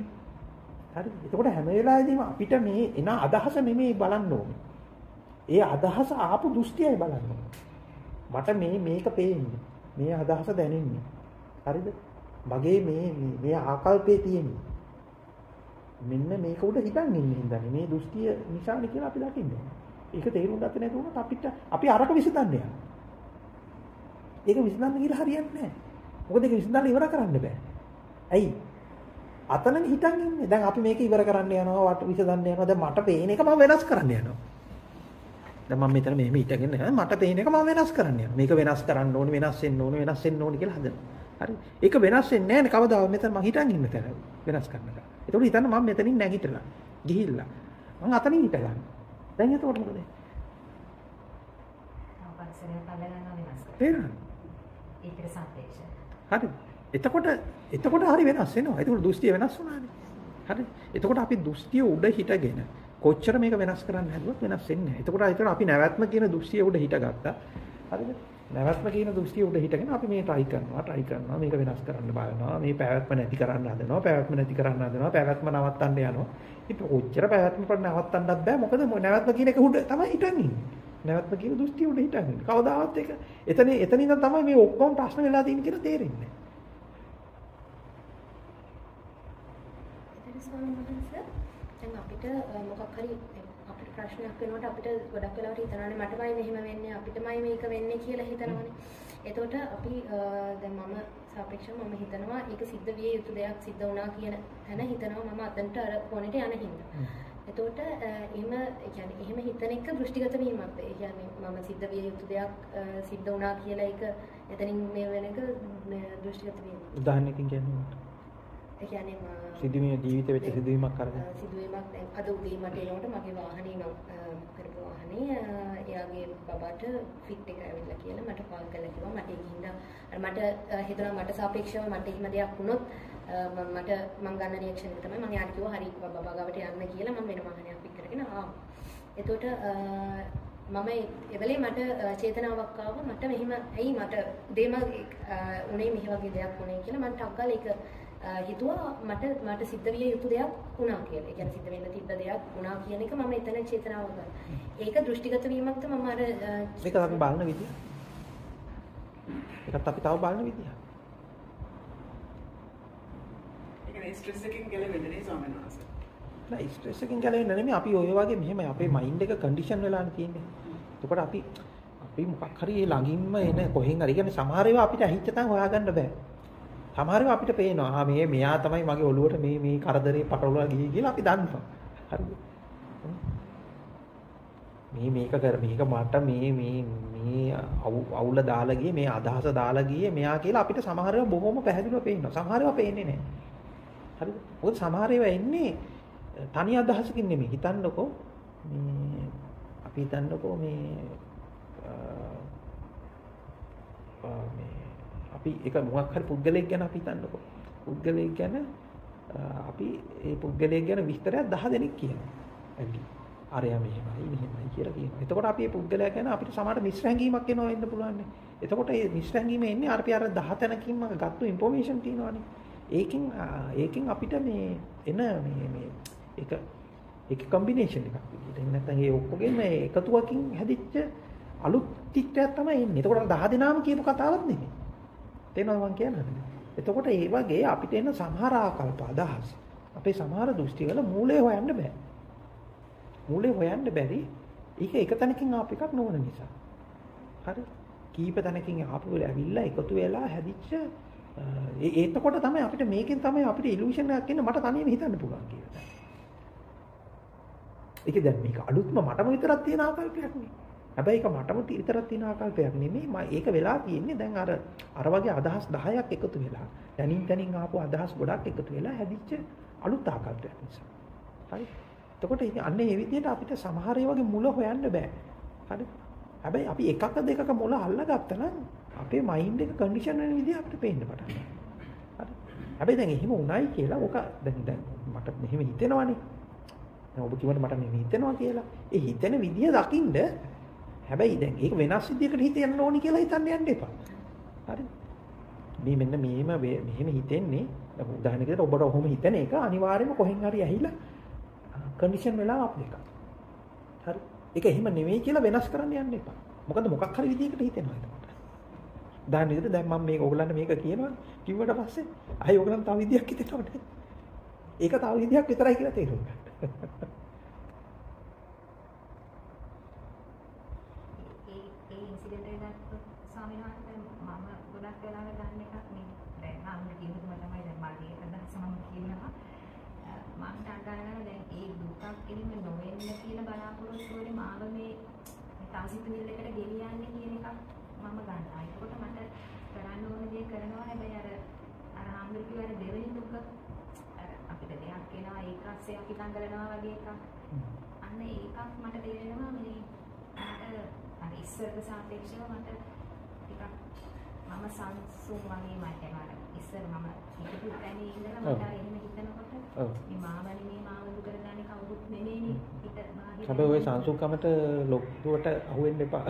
හරි. එතකොට හැම වෙලාවෙදීම අපිට මේ එන අදහස නෙමෙයි බලන්න ඕනේ. ඒ අදහස ආපු දෘෂ්ටියයි බලන්න මට මේ මේක පේන්නේ. මේ අදහස දැනෙන්නේ. හරිද? මගේ මේ මේ ආකල්පේ තියෙන්නේ. මෙන්න මේක උඩ හිටන් ඉන්නේ හින්දානේ මේ දෘෂ්ටිය නිසානේ කියලා අපි දකින්නේ. ඒක තේරුම් ගත්තේ නැති වුණොත් අපිට අපි අරක විසඳන්න යනවා. ඒක විසඳන්න කියලා හරියන්නේ නැහැ. මොකද ඒක විසඳන්න ඉවර කරන්න බෑ. ඇයි? අතනනේ හිටන් ඉන්නේ. දැන් අපි මේක ඉවර කරන්න යනවා, වට විසඳන්න යනවා. දැන් මට පේන එක මම වෙනස් කරන්න යනවා. දැන් මම මෙතන මෙහෙම හිටගෙන මට පේන එක මම වෙනස් කරන්න යනවා. මේක වෙනස් කරන්න ඕනේ, වෙනස් වෙන්න ඕනේ, වෙනස් වෙන්න ඕනේ කියලා හදනවා. හරි. ඒක වෙනස් වෙන්නේ නැහැ නේ කවදාවත් මෙතන මම හිටන් ඉන්න තැන වෙනස් කරන්න. ඒතකොට හිතන්න මම මෙතනින් නැගිටලා ගිහිල්ලා මම අතනින් හිට ගන්න. දැන් එතකොට මොකද? හරි. එතකොට එතකොට හරි වෙනස් වෙනවා. එතකොට දෘෂ්ටිය වෙනස් වුණානේ. හරි. එතකොට අපි දෘෂ්ටිය උඩ හිටගෙන කොච්චර මේක වෙනස් කරන්න හැදුවත් වෙනස් වෙන්නේ නැහැ. එතකොට එතන අපි නැවැත්ම කියන දෘෂ්ටිය උඩ හිටගත්තා. හරිද? නැවැත්ම කියන දෘෂ්ටිය උඩ හිටගෙන අපි මේ try කරනවා, try කරනවා, මේක වෙනස් කරන්න බලනවා, මේ පැවැත්ම නැති කරන්න හදනවා, පැවැත්ම නැති කරන්න හදනවා, පැවැත්ම නවත්තන්න යනවා. ඉතින් කොච්චර පැවැත්ම පොඩ නවත්තන්නත් බෑ. මොකද නැවැත්ම කියන එක උඩ තමයි හිටන් ඉන්නේ. නැවැත්ම කියන දෘෂ්ටිය උඩ හිටන් ඉන්නේ. කවදාවත් ඒක එතන එතන ඉඳන් තමයි මේ ඔක්කොම ප්‍රශ්න වෙලා තියෙන්නේ කියලා තේරෙන්නේ. එතන ස්වාමීන් වහන්සේ දැන් අපිට මොකක් හරි අපිට ප්‍රශ්නයක් වෙනකොට අපිට ගොඩක් වෙලාවට හිතනවානේ මටමයි මෙහෙම වෙන්නේ අපිටමයි මේක වෙන්නේ කියලා හිතනවානේ. එතකොට අපි දැන් මම සාපේක්ෂව මම හිතනවා ඒක සිද්ධ විය යුතු දෙයක් සිද්ධ වුණා කියන තැන හිතනවා මම අතන්ට අර කොනෙට යන හින්දා. එතකොට එහෙම يعني එහෙම හිතන එක දෘෂ්ටිගත වීමක්ද? ඒ කියන්නේ මම සිද්ධ විය යුතු දෙයක් සිද්ධ වුණා කියලා ඒක එතනින් මේ වෙන එක දෘෂ්ටිගත වීම. උදාහරණයකින් කියන්නේ ඒ කියන්නේ මම සිදුවීම ජීවිතේ වෙච්ච සිදුවීමක් කරගෙන සිදුවීමක් දැන් අද උදේ මට එනකොට මගේ වාහනේ මම කරපු වාහනේ එයාගේ බබාට ෆිට් එක ඇවිල්ලා කියලා මට කෝල් කරලා කිව්වා මට ඒකින්ද මට හිතුණා මට සාපේක්ෂව මට එහෙම දෙයක් වුණොත් මට මම ගන්න රියැක්ෂන් එක තමයි මම යාට කිව්වා හරි බබා ගාවට යන්න කියලා මම වෙන වාහනයක් පික් කරගෙන ආවා. එතකොට මම එවලේ මට චේතනාවක් ආවා. මට මෙහිම ඇයි මට උදේම උනේ මෙහි වගේ දෙයක් වුණේ කියලා මම ටක් ගාලා ඒක හිතුවා මට මට සිද්ධ විය යුතු දෙයක් වුණා කියලා. ඒ කියන්නේ සිද්ධ වෙන්න තිබ්බ දෙයක් වුණා කියන එක මම එතන චේතනාව ගත්තා. ඒක දෘෂ්ටිගත වීමක්ද මම අර මේක අපි බලන විදිය. ඒකත් අපි තව බලන විදිය. ඒ කියන්නේ ස්ට්‍රෙස් එකකින් ගැලවෙන්න නේ ස්වාමීන් වහන්සේ. නෑ ස්ට්‍රෙස් එකකින් ගැලවෙන්න නෙමෙයි අපි ඔය වගේ මෙහෙම අපේ මයින්ඩ් එක කන්ඩිෂන් වෙලානේ තියෙන්නේ. එතකොට අපි අපි මොකක් හරි ළඟින්ම එන කොහෙන් හරි කියන්නේ සමහර ඒවා අපිට ඇහිච්ච තැන් හොයාගන්න බෑ. සමහර ඒවා අපිට පේනවා. ආ මේ මෙයා තමයි මගේ ඔළුවට මේ මේ කරදරේ පටලවා ගියේ කියලා අපි දන්නවා. හරිද? මේ මේක කර මේක මට මේ මේ මේ අවුල දාලා ගියේ මේ අදහස දාලා ගියේ මෙයා කියලා අපිට සමහර ඒවා බොහොම පැහැදිලිව පේනවා. සමහර ඒවා පේන්නේ නැහැ. හරිද? මොකද සමහර ඒවා එන්නේ තනි අදහසකින් නෙමෙයි. හිතන්නකෝ මේ අපි හිතන්නකෝ මේ මේ අපි එක මොකක් හරි පුද්ගලයෙක් ගැන අපි හිතන්නකෝ. පුද්ගලයෙක් ගැන අපි ඒ පුද්ගලයෙක් ගැන විස්තරයක් 10 දෙනෙක් කියනවා. ඇඟි. අරයා මෙහෙමයි මෙහෙමයි කියලා කියනවා. එතකොට අපි මේ පුද්ගලයා ගැන අපිට සමහර මිශ්‍ර හැඟීමක් එනවා වෙන්න පුළුවන්. එතකොට මේ මිශ්‍ර හැඟීම එන්නේ අර අපි අර 10 තැනකින්ම ගත්ත ඉන්ෆෝමේෂන් තියෙනවානේ. ඒකෙන් ඒකෙන් අපිට මේ එන මේ මේ එක ඒක කම්බිනේෂන් එකක් විදිහට. එහෙම නැත්නම් ඒ ඔක්කොගෙම එකතුවකින් හැදිච්ච අලුත් චිත්‍රයක් තමයි එන්නේ. එතකොට 10 දෙනාම කියපු කතාවක් නෙමෙයි. තේරෙනවද මම කියන්නේ? එතකොට ඒ වගේ අපිට එන සමහර ආකල්ප අදහස් අපේ සමහර දෘෂ්ටිවල මූලය හොයන්න බෑ. මූලය හොයන්න බැරි ඒක එක තැනකින් ආපු එකක් නොවන නිසා. හරි? කීප තැනකින් ආපු වෙලාව ඇවිල්ලා එකතු වෙලා හැදිච්ච ඒ එතකොට තමයි අපිට මේකෙන් තමයි අපිට ඉලූෂන් එකක් එන්න මට තනියම හිතන්න පුළුවන් කියලා. ඒක දැන් මේක අලුත්ම මටම විතරක් තියෙන ආකල්පයක් නේ. හැබැයි ඒක මටම විතරක් තියෙන ආකල්පයක් නෙමෙයි. මම ඒක වෙලා තියෙන්නේ දැන් අර අර වගේ අදහස් 10ක් එකතු වෙලා. දැනින් තනින් ආපු අදහස් ගොඩක් එකතු වෙලා හැදිච්ච අලුත් ආකල්පයක් නිසා. හරි? එතකොට ඉතින් අන්න ඒ විදිහට අපිට සමහර ඒ වගේ මුල හොයන්න බෑ. හරි? හැබැයි අපි එකක දෙකක මුල අල්ලගත්තා නම් අපේ මයින්ඩ් එක කන්ඩිෂන් වෙන විදිහ අපිට පේන්න පටන් ගන්නවා. හරි? හැබැයි දැන් එහෙම උණයි කියලා ඔක දැන් දැන් මට මෙහෙම හිතෙනවනේ. දැන් ඔබ කිව්වට මට මෙහෙම හිතෙනවා කියලා. ඒ හිතෙන විදිය දකින්ද හැබැයි දැන් ඒක වෙනස් විදියකට හිතෙන්න ඕනි කියලා හිතන්න යන්න එපා. හරි? මේ මෙන්න මෙහෙම මෙහෙම හිතෙන්නේ දැන් උදාහරණයකට ඔබට ඔහොම හිතන එක අනිවාර්යයෙන්ම කොහෙන් හරි ඇහිලා කන්ඩිෂන් වෙලා අප් එකක්. හරි? ඒක එහෙම නෙවෙයි කියලා වෙනස් කරන්න යන්න එපා. මොකද මොකක් හරි විදියකට හිතෙනවා එතකොට. දැන් විදිහට දැන් මම මේක ඕගලන්ට මේක කියනවා කිව්වට පස්සේ අය ඕගලන් තව විදියක් හිතෙනවට. ඒක තව විදියක් විතරයි කියලා තේරුම් ගන්න. [LAUGHS] එහෙම නොවෙන්න කියලා බලාපොරොත්තු වෙන්නේ මාව මේ තාසිතුවිල්ල එකට ගෙනියන්නේ කියන එකක් මම ගන්නවා. ඒකට මට කරන්න ඕන දේ කරනවා. හැබැයි අර අර හාමුදුරු කිව්ව අර දෙවෙනි දුක අර අපිට දෙයක් එනවා ඒක ASCII අපි දඟලනවා වගේ එකක්. අන්න ඒකක් මට තේරෙනවා මේ මට අර ඉස්සරට සාපේක්ෂව මට මම සංසුන් වගේ මට එනවා. ඉස්සර මම හිතපු තැනේ ඉඳලා මට එහෙම හිතනකොට මේ මාවනි මේ මාවලු කරගන්නේ කවුරුත් නෙමෙයිනේ හිත බාහිර හැබැයි ওই සංසුන්කමට ලොකුවට අහු වෙන්න එපා.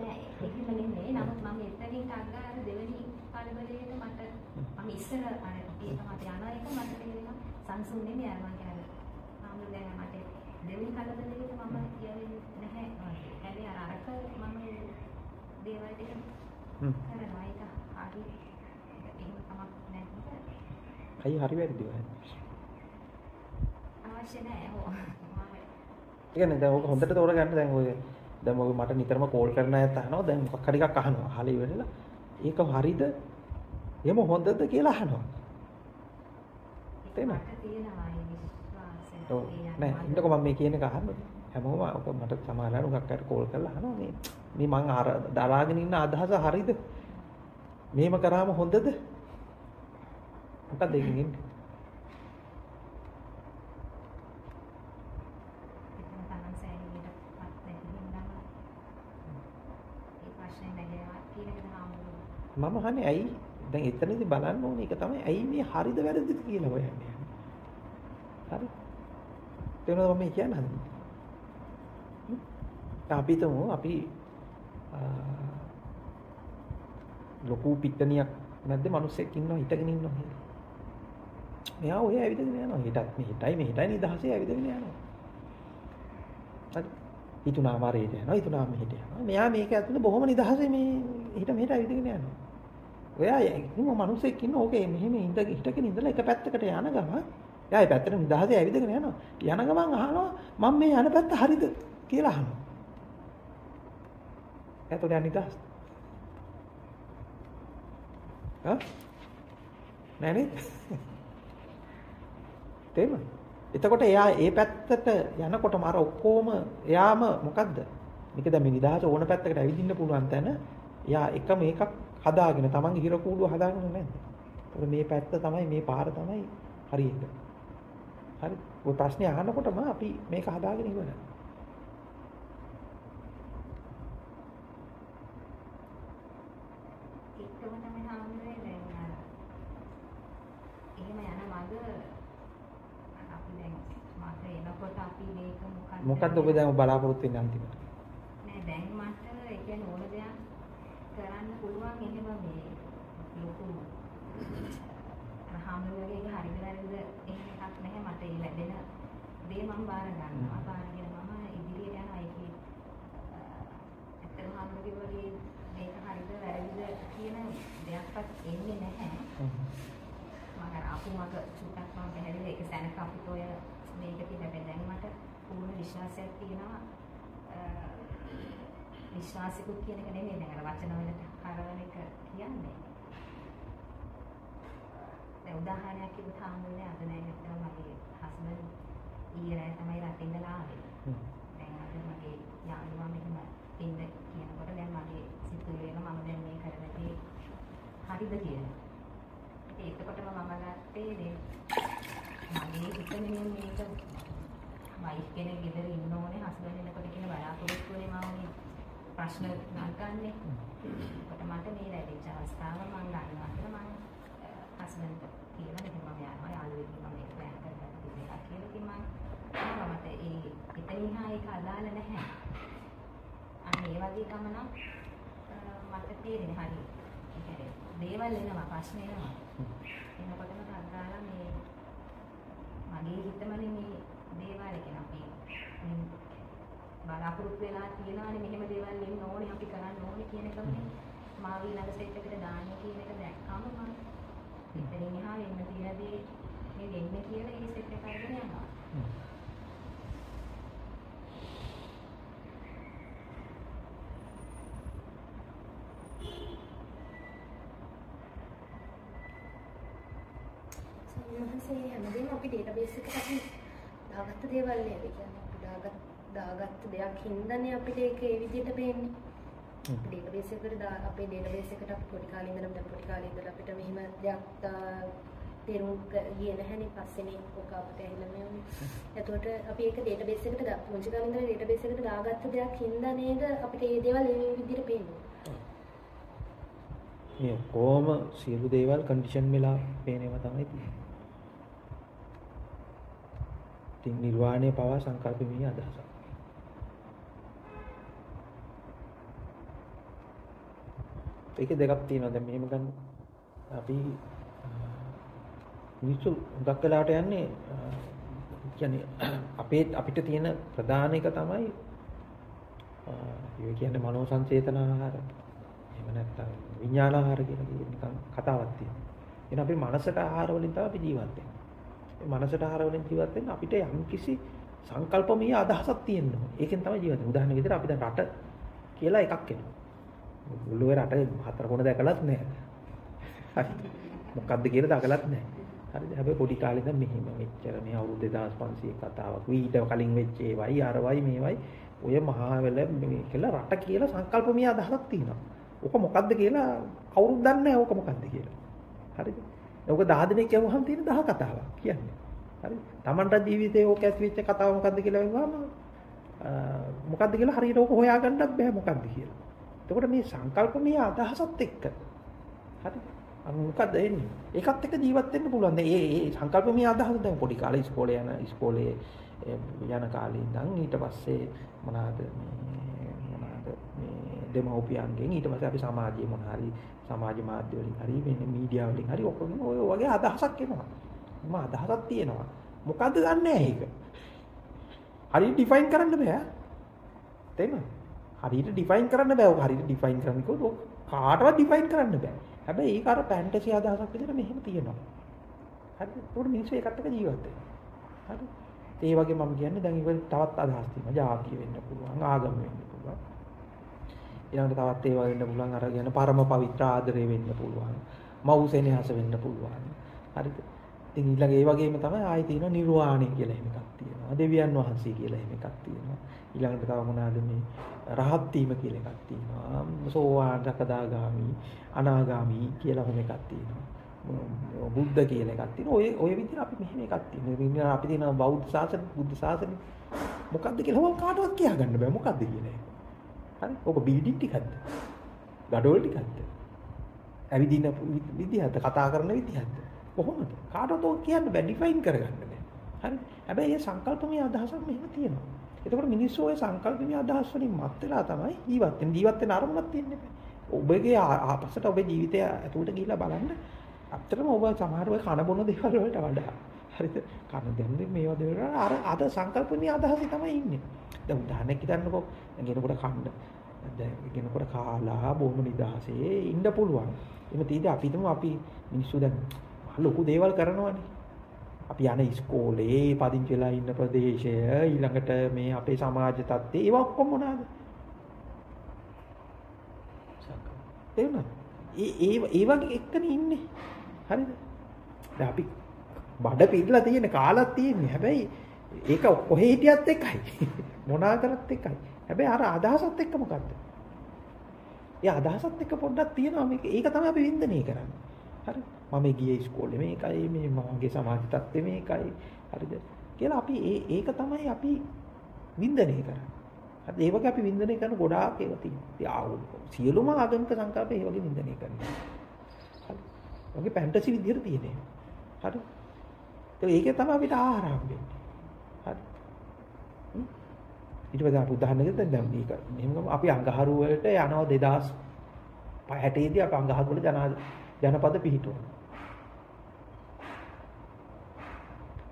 නෑ එහෙම නෙමෙයි. නමුත් මම එතනින් ටග්ගා අර දෙවෙනි පරිබලයට මට මම ඉස්සර අර ඒක මට යන එක මට තේරෙනවා. සංසුන් නෙමෙයි අර මම කියන්නේ ආමුද දැන් මට දෙවෙනි කලබලයට මම කියන්නේ නැහැ. හැබැයි අර අරක මම දේවල් ටික කරනවා ඒක හරි එහෙම තමක් නැහැ අයි හරි වැරදි ඔය? අවශ්‍ය නැහැ හො ඒ කියන්නේ දැන් ඕක හොඳට තෝරගන්න. දැන් ඔය දැන් ඔය මට නිතරම කෝල් කරන අයත් අහනවා. දැන් මොකක් හරි එකක් අහනවා. අහලා ඉවරලා ඒක හරිද? එහෙම හොඳද කියලා අහනවා. ඔව්. නෑ. ඉන්නකො මම මේ කියන එක අහන්න. හැමෝම ඔක මට සමහරවල් උගක් අයට කෝල් කරලා අහනවා. මේ මේ මං අර දරාගෙන ඉන්න අදහස හරිද මෙහෙම කරාම හොඳද? මොකක්ද ඒකෙන් එන්නේ? මම අහන්නේ ඇයි දැන් එතනදී බලන්න ඕනේ ඒක තමයි ඇයි මේ හරිද වැරදිද කියලා හොයන්නේ. හරි. තේරෙනවද මම කියන්නේ? අපි තුමු අපි ලොකු පිට්ටනියක් නැද්ද මිනිස්සෙක් ඉන්නවා හිටගෙන ඉන්නවා කියලා. මෙයා ඔය ඇවිදගෙන යනවා. හිටත් මෙහිටයි මෙහිටයි නිදහසේ ඇවිදගෙන යනවා. හරි. හිතුනාම රේට යනවා. හිතුනාම මෙහෙට යනවා. මෙයා මේක ඇතුලේ බොහොම නිදහසේ මේ හිට මෙහෙට ඇවිදගෙන යනවා. ඔයා ඉතින් මිනිස්සෙක් ඉන්න ඕකේ මෙහෙම ඉඳ හිටගෙන ඉඳලා එක පැත්තකට යන ගම එයා ඒ පැත්තට නිදහසේ ඇවිදගෙන යනවා. යන ගමන් අහනවා මම මේ යන පැත්ත හරිද කියලා අහනවා. එතකොට යන නිදහස්. හා? නෑ නේද? තේරුණා? එතකොට එයා ඒ පැත්තට යනකොටම අර ඔක්කොම එයාම මොකද්ද? මේක දැන් මේ නිදහස ඕන පැත්තකට ඇවිදින්න පුළුවන් තැන එයා එක මේකක් හදාගෙන තමන්ගේ හිර කූඩුව හදාගෙන නැද්ද? ඒතකොට මේ පැත්ත තමයි මේ පාර තමයි හරියට. හරි. ඔය ප්‍රශ්නේ අහනකොටම අපි මේක හදාගෙන ඉවරයි. මොකක්ද ඔබ දැන් බලාපොරොත්තු වෙන්නේ අන්තිමට? නෑ දැන් මට ඒ කියන්නේ ඕන දෙයක් කරන්න පුළුවන් එහෙම මේ ලොකු රහම්ලගේ හරිද වැරදිද එහෙම එකක් නැහැ මට ඒ ලැබෙන දේ මම බාර ගන්නවා. බාරගෙන මම ඉදිරියට යනවා ඒකේ ඇත්තටම හම්ලගේ වගේ මේක හරිද වැරදිද කියන දෙයක්වත් එන්නේ නැහැ. මම අර අපු මක චුට්ටක් මම පැහැදිලි ඒක සැනක අපිට ඔය මේක තිබෙන්නේ දැන් මට පූර්ණ විශ්වාසයක් තියෙනවා විශ්වාසිකුත් කියන එක නෙමෙයි දැන් අර වචන වලට හරවන එක කියන්නේ. දැන් උදාහරණයක් කිව්වොත් හාමුදුරනේ අද දැන් නැත්නම් මගේ හස්බන්ඩ් ඊයේ රෑ තමයි රටින් ඉඳලා ආවේ. දැන් අද මගේ යාළුවා මෙහෙම ඉන්න කියනකොට දැන් මගේ සිතුවේ වෙන මම දැන් මේ කරන දේ හරිද කියලා. ඒකකොටම මම ගත්තේ මගේ හිතන්නේ මේක වයිෆ් කෙනෙක් ගෙදර ඉන්න ඕනේ හස්බන්ඩ් එනකොට කියන බලාපොරොත්තුනේ මම මේ ප්‍රශ්න නගන්නේ. කොට මට මේ ලැබිච්ච අවස්ථාව මම ගන්නවා කියලා මම හස්බන්ඩ්ට කියලා මෙහෙම මම යනවා යාළුවෙක් මම මේක ප්ලෑන් කරගත්ත දෙයක් කියලා කිව්ව මම මට ඒ එතනින් හා ඒක අදාළ නැහැ. අන්න ඒ වගේ ගමනක් මට තේරෙන්නේ හරි. ඒ කියන්නේ දේවල් එනවා ප්‍රශ්න එනවා. එනකොටම තරගාලා මේ මගේ හිතමනේ මේ දේවල් කියන අපි බලාපොරොත්තු වෙලා තියෙනවානේ මෙහෙම දේවල් එන්න ඕනේ අපි කරන්න ඕනේ කියන එකනේ මාව ඊළඟ ස්ටෙප් එකට දාන්න කියන එක දැක්කම මම ඉතින් එහා වෙන්න තියෙන දේ මේ වෙන්න කියලා ඒ ස්ටෙප් එක අරගෙන යනවා. මහන්සේ හැමදේම අපි ඩේටාබේස් එකට අපි දාගත්ත දේවල් නේද කියන්නේ දාගත් දාගත්ත දෙයක් හින්දානේ අපිට ඒක ඒ විදිහට පේන්නේ. ඩේටාබේස් එකට දා අපේ ඩේටාබේස් එකට අපි පොඩි කාලේ ඉඳලා දැන් පොඩි කාලේ ඉඳලා අපිට මෙහෙම දෙයක් තේරුම් ගියේ නැහැනේ පස්සේනේ ඔක අපිට ඇහිලා මේ වුනේ. එතකොට අපි ඒක ඩේටාබේස් එකට දා පුංචි කාලේ ඉඳලා ඩේටාබේස් එකට දාගත්ත දෙයක් හින්දා නේද අපිට මේ දේවල් ඒ විදිහට පේන්නේ. මේ කොහොම සියලු දේවල් කන්ඩිෂන් වෙලා පේනේවා තමයි තියෙන්නේ. ඉතින් නිර්වාණය පවා සංකල්පමී අදහසක්. ඒක දෙකක් තියෙනවා. දැන් මෙහෙම ගන්න අපි මිනිස්සු හුඟක් වෙලාවට යන්නේ කියන්නේ [CLEARS THROAT] අපේ අපිට තියෙන ප්‍රධාන එක තමයි ඒ කියන්නේ මනෝ සංචේතන ආහාර. එහෙම නැත්නම් විඥාන ආහාර කියලා නිකන් කතාවක් තියෙනවා. එහෙනම් අපි මනසට ආහාර වලින් තමයි අපි ජීවත් වෙන්නේ. මනසට ආහාර වලින් ජීවත් වෙන්න අපිට යම්කිසි සංකල්පමීය අදහසක් තියෙන්න ඕනේ. ඒකෙන් තමයි ජීවත් වෙන්නේ. උදාහරණ විදිහට අපි දැන් රට කියලා එකක් එනවා. මුළුවේ රට හතර කොන දැකලත් නැහැ. හරි. මොකද්ද කියලා දැකලත් නැහැ. හරිද? හැබැයි පොඩි කාලේ ඉඳන් මෙහෙම මෙච්චර මේ අවුරුදු 2500 කතාවක්. ඊට කලින් වෙච්ච ඒවයි අරවයි මේවයි ඔය මහා වෙල මේ කියලා රට කියලා සංකල්පමීය අදහසක් තියෙනවා. ඕක මොකද්ද කියලා කවුරුත් දන්නේ නැහැ ඕක මොකද්ද කියලා. හරිද? ඕක 10 දෙනෙක් කියවුවහම තියෙන 10 කතාවක් කියන්නේ. හරි. Tamanට ජීවිතේ ඕක ඇති වෙච්ච කතාව මොකද්ද කියලා වෙනවාම මොකද්ද කියලා හරියට ඕක හොයාගන්නත් බෑ මොකද්ද කියලා. එතකොට මේ සංකල්පමය අදහසත් එක්ක හරි අර මොකද්ද එන්නේ ඒකත් එක්ක ජීවත් වෙන්න පුළුවන් දැන් ඒ ඒ සංකල්පමය අදහස දැන් පොඩි කාලේ ඉස්කෝලේ යන ඉස්කෝලේ යන කාලේ ඉඳන් ඊට පස්සේ මොනවාද මේ මොනවාද මේ දෙමව්පියන්ගෙන් ඊට පස්සේ අපි සමාජයේ මොන හරි සමාජ මාධ්‍ය වලින් හරි වෙන මීඩියා වලින් හරි ඔක්කොම ඔය වගේ අදහසක් එනවා. මම අදහසක් තියෙනවා. මොකද්ද දන්නේ ඒක. හරියට ඩිෆයින් කරන්න බෑ. තේරෙනවද? හරියට ඩිෆයින් කරන්න බෑ. ඔක හරියට ඩිෆයින් කරන්න කිව්වොත් කාටවත් ඩිෆයින් කරන්න බෑ. හැබැයි ඒක අර ෆැන්ටසි අදහසක් විදිහට මෙහෙම තියෙනවා. හරිද? ඒකට මිනිස්සු ඒකත් එක්ක ජීවත් වෙනවා. හරි? ඒ වගේ මම කියන්නේ දැන් ඉවර තවත් අදහස් තියෙනවා. ජාතිය වෙන්න පුළුවන්, ආගම වෙන්න පුළුවන්. ඊළඟට තවත් ඒවා වෙන්න පුළුවන් අර කියන පරම පවිත්‍ර ආදරය වෙන්න පුළුවන්. මව් සෙනෙහස වෙන්න පුළුවන්. හරිද? ඉතින් ඊළඟ ඒ වගේම තමයි ආයෙ තියෙනවා නිර්වාණය කියලා එහෙම එකක් තියෙනවා. දෙවියන් වහන්සේ කියලා එහෙම එකක් තියෙනවා. ඊළඟට තව මොනවාද මේ රහත් වීම කියලා එකක් තියෙනවා. සෝවාන් සකදාගාමි, අනාගාමි කියලා එහෙම එකක් තියෙනවා. බුද්ධ කියලා එකක් තියෙනවා. ඔය ඔය විදිහට අපි මෙහෙම එකක් තියෙනවා. අපි තියෙනවා බෞද්ධ ශාසන, බුද්ධ ශාසන. මොකද්ද කියලා මම කාටවත් කියා ගන්න බෑ. මොකද්ද කියලා ඒක. හරි? ඕක බීඩින් ටිකක්ද? gadol ටිකක්ද? ඇවිදින විදිහද? කතා කරන විදිහද? කොහොමද? කාටවත් ඕක කියන්න බෑ. ඩිෆයින් කරගන්න බෑ. හරි? හැබැයි මේ සංකල්පමය අදහසක් මෙහෙම තියෙනවා. එතකොට මිනිස්සු ওই සංකල්පමය අදහස් වලින් මත් වෙලා තමයි ජීවත් වෙන්නේ. ජීවත් වෙන අරමුණක් තියෙන්නේ. ඔබගේ ආපස්සට ඔබේ ජීවිතය ඇතුළට ගිහිල්ලා බලන්න ඇත්තටම ඔබ සමහර වෙලාවට කන බොන දේවල් වලට වඩා හරිද? කන දැන්නේ මේවා දේවල් අර අද සංකල්පනීය අදහසේ තමයි ඉන්නේ. දැන් උදාහරණයක් හිතන්නකෝ. ගෙනකොට කන්න. දැන් ගෙනකොට කාලා බොහොම නිදහසේ ඉන්න පුළුවන්. එimhe තීද අපි හිතමු අපි මිනිස්සු දැන් ලොකු දේවල් කරනවානේ. අපි යන ඉස්කෝලේ පදිංචි වෙලා ඉන්න ප්‍රදේශය ඊළඟට මේ අපේ සමාජ තත්ත්වය ඒවා ඔක්කොම මොනවාද තේරුණාද ඒ ඒ ඒ වගේ එක්කනේ ඉන්නේ. හරිද? දැන් අපි බඩ පිරලා තියෙන කාලක් තියෙන්නේ. හැබැයි ඒක කොහේ හිටියත් එකයි. [LAUGHS] මොනා කරත් එකයි. හැබැයි අර අදහසත් එක්ක මොකද්ද? ඒ අදහසත් එක්ක පොඩ්ඩක් තියෙනවා මේක. ඒක තමයි අපි වින්දනය කරන්නේ. හරි? මම ගියේ ඉස්කෝලේ මේකයි මේ මගේ සමාජ තත්ත්වය මේකයි. හරිද? කියලා අපි ඒ ඒක තමයි අපි වින්දනය කරන්නේ. හරි ඒ වගේ අපි වින්දනය කරන ගොඩාක් ඒවා තියෙනවා. සියලුම ආගමික සංකල්ප ඒ වගේ වින්දනය කරනවා. වගේ ෆැන්ටසි විදිහට තියෙන්නේ. හරි. ඒක ඒකේ තමයි අපිට ආහාර හම්බෙන්නේ. හරි. ඊට පස්සේ අපි උදාහරණයකට දැන් මේක මෙහෙම අපි අඟහරු වලට යනවා 2060 දී අපි අඟහරු වල ජන ජනපද පිහිටුවනවා.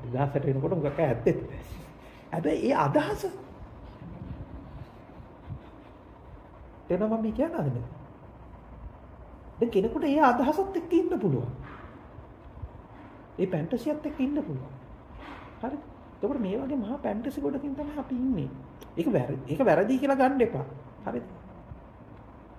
2060 වෙනකොට මුගක ඇත්තෙත්. හැබැයි ඒ අදහස එනවා මම කියන්නේ නැහැ. දැන් කෙනෙකුට ඒ අදහසත් එක්ක ඉන්න පුළුවන්. ඒ ෆැන්ටසියත් එක්ක ඉන්න පුළුවන්. හරිද? එතකොට මේ වගේ මහා ෆැන්ටසි ගොඩකින් තමයි අපි ඉන්නේ. ඒක වැරදි. ඒක වැරදි කියලා ගන්න එපා. හරිද?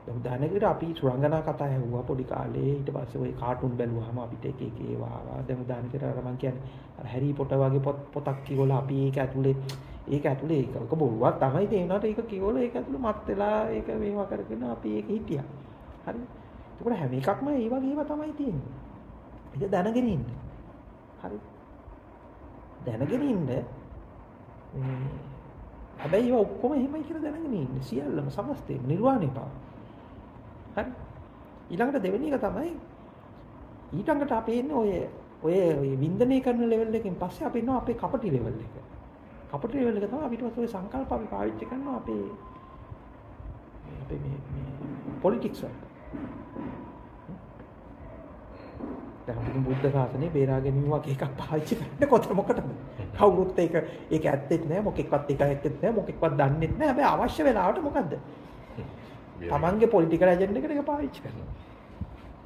දැන් උදාහරණයකට අපි සුරංගනා කතා ඇහුවා පොඩි කාලේ ඊට පස්සේ ওই කාටුන් බැලුවාම අපිට එක එක ඒවා ආවා. දැන් උදාහරණයකට අර මම කියන්නේ අර හැරි පොටර් වගේ පොත් පොතක් කියවලා අපි ඒක ඇතුලේ ඒක ඇතුලේ ඒක බොරුවක් තමයි තේනට ඒක කියවලා ඒක ඇතුලේ මත් වෙලා ඒක මේවා කරගෙන අපි ඒක හිටියා. හරිද? එතකොට හැම එකක්ම ඒ වගේ ඒවා තමයි තියෙන්නේ. ඒක දැනගෙන ඉන්න. හරි. දැනගෙන ඉන්න මේ හැබැයි ඒවා ඔක්කොම එහෙමයි කියලා දැනගෙන ඉන්න. සියල්ලම සමස්තේම නිර්වාණය පාව. හරි. ඊළඟට දෙවෙනි එක තමයි ඊටඟට අපි එන්නේ ඔය ඔය ඔය වින්දනය කරන ලෙවල් එකෙන් පස්සේ අපි ඉන්නවා අපේ කපටි ලෙවල් එක. කපටි ලෙවල් එක තමයි අපිට ඔය සංකල්ප අපි පාවිච්චි කරනවා අපේ අපේ මේ මේ පොලිටික්ස් වලට. දැන් බුද්ධ ශාසනය බේරා ගැනීම වගේ එකක් පාවිච්චි කරන්න කොතන මොකටද? කවුරුත් ඒක ඒක ඇත්තෙත් නෑ මොකෙක්වත් ඒක ඇත්තෙත් නෑ මොකෙක්වත් දන්නෙත් නෑ. හැබැයි අවශ්‍ය වෙලාවට මොකද්ද? [LAUGHS] තමන්ගේ පොලිටිකල් ඇජෙන්ඩා එකට ඒක පාවිච්චි කරනවා.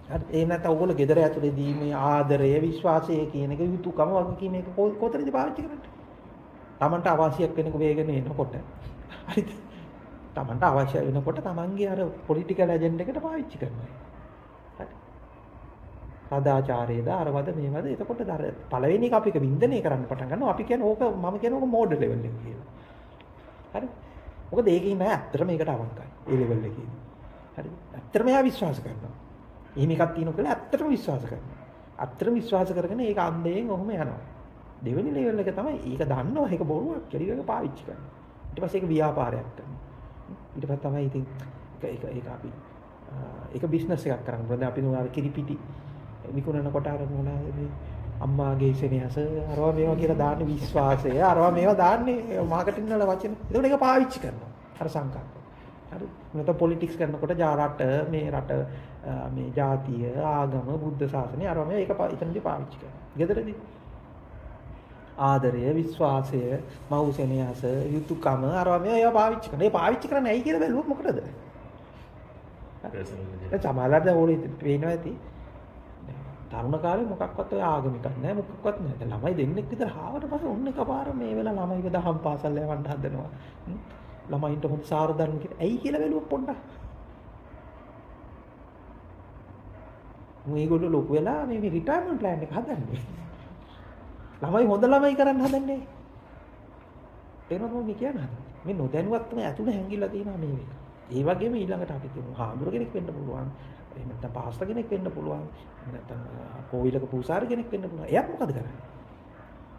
හරි ඒ නැත්නම් ඕගොල්ලෝ ගෙදර ඇතුලේදී මේ ආදරය විශ්වාසය කියන එක යුතුයකම වගේ මේක කොතනද පාවිච්චි කරන්නේ? තමන්ට අවශ්‍යයක් වෙනක වේගෙන එනකොට හරිද? තමන්ට අවශ්‍ය වෙනකොට තමන්ගේ අර පොලිටිකල් ඇජෙන්ඩා එකට පාවිච්චි කරනවා. හරි. සදාචාරයේද අරවද මේවද එතකොට අර පළවෙනි එක අපි එක වින්දනය කරන්න පටන් ගන්නවා. අපි කියන්නේ ඕක මම කියන්නේ ඕක මෝඩ් ලෙවල් එක කියලා. හරි. මොකද ඒකේ නෑ ඇත්තට මේකට අවංකයි. ඒ ලෙවල් එකේ. හරි. ඇත්තටම එයා විශ්වාස කරනවා. එහෙම එකක් තියෙනවා කියලා ඇත්තටම විශ්වාස කරනවා. ඇත්තටම විශ්වාස කරගෙන ඒක අන්දයෙන් ඔහොම යනවා. දෙවෙනි ලෙවල් එක තමයි ඒක දන්නවා ඒක බොරුවක් කියලා ඒක පාවිච්චි කරනවා. ඊට පස්සේ ඒක ව්‍යාපාරයක් කරනවා. ඊට පස්සේ තමයි ඉතින් ඒක ඒක ඒක අපි ඒක බිස්නස් එකක් කරන්න පුළුවන්. දැන් අපි නුනාර කිරිපිටි විකුණනකොට අර මොනවාද අම්මාගේ සෙනෙහස අරවා මේවා කියලා දාන්නේ විශ්වාසය අරවා මේවා දාන්නේ මාකටිං වල වචන. ඒකට ඒක පාවිච්චි කරනවා. අර සංකල්ප. හරි. නැත්නම් පොලිටික්ස් කරනකොට ජා රට මේ රට මේ ජාතිය ආගම බුද්ධ ශාසනය අරවා මේ ඒක එතනදී පාවිච්චි කරනවා. ගෙදරදී ආදරය විශ්වාසය මව් සෙනෙහස යුතුයකම අරවා මේ ඒවා පාවිච්චි කරනවා. ඒ පාවිච්චි කරන්නේ ඇයි කියලා බැලුවොත් මොකටද? සමහරවිට ඕනේ පේනවා ඇති. තරුණ කාලේ මොකක්වත් ඔය ආගමිකක් නැහැ මොකක්වත් නැහැ. දැන් ළමයි දෙන්නෙක් විතර ආවට පස්සේ ඔන්න එකපාර මේ වෙලාව ළමයිව දහම් පාසල් යවන්න හදනවා. ළමයින්ට හොඳ සාර ධර්ම කියලා. ඇයි කියලා බැලුවොත් පොඩ්ඩක්. මේගොල්ලෝ ලොකු වෙලා මේ රිටයර්මන්ට් ප්ලෑන් එක හදන්නේ. ළමයි හොඳ ළමයි කරන්න හදන්නේ. තේරෙනවද මම කියන්නේ? මේ නොදැනුවත්වම ඇතුළේ හැංගිලා තියෙනවා මේ වෙලාව. ඒ වගේම ඊළඟට අපි කියමු හාමුදුර කෙනෙක් වෙන්න පුළුවන්. එහෙම නැත්නම් පාස්ටර් කෙනෙක් වෙන්න පුළුවන්. නැත්නම් කෝවිලක පූසාරි කෙනෙක් වෙන්න පුළුවන්. එයාත් මොකද කරන්නේ?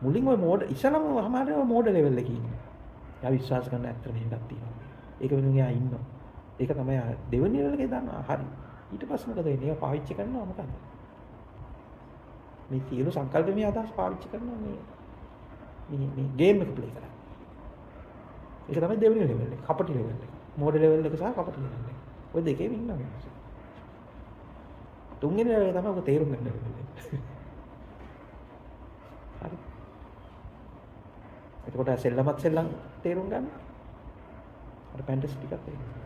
මුලින් ওই මෝඩ ඉස්සලම අමාරුම මෝඩ ලෙවල් එකේ ඉන්නේ. එයා විශ්වාස කරන ඇත්තට මේකක් තියෙනවා. ඒක වෙනුවෙන් එයා ඉන්නවා. ඒක තමයි දෙවෙනි ලෙවල් එකේ දානවා. හරි. ඊට පස්සේ මොකද වෙන්නේ? ඒවා පාවිච්චි කරනවා මොකද? මේ සියලු සංකල්පමය අදහස් පාවිච්චි කරනවා මේ මේ මේ ගේම් එක ප්ලේ කරන්නේ. ඒක තමයි දෙවෙනි ලෙවල් එක. කපටි ලෙවල් එක. මෝඩ ලෙවල් එක සහ කපටි ලෙවල් එක. ඔය දෙකේම ඉන්නවා මිනිස්සු. තුන්වෙනි ලෙවල් එක තමයි ඔක තේරුම් ගන්න ලෙවල් එක. හරි. එතකොට සෙල්ලමත් සෙල්ලම් තේරුම් ගන්න. අර ෆැන්ටසි ටිකක් තේරුම් ගන්න.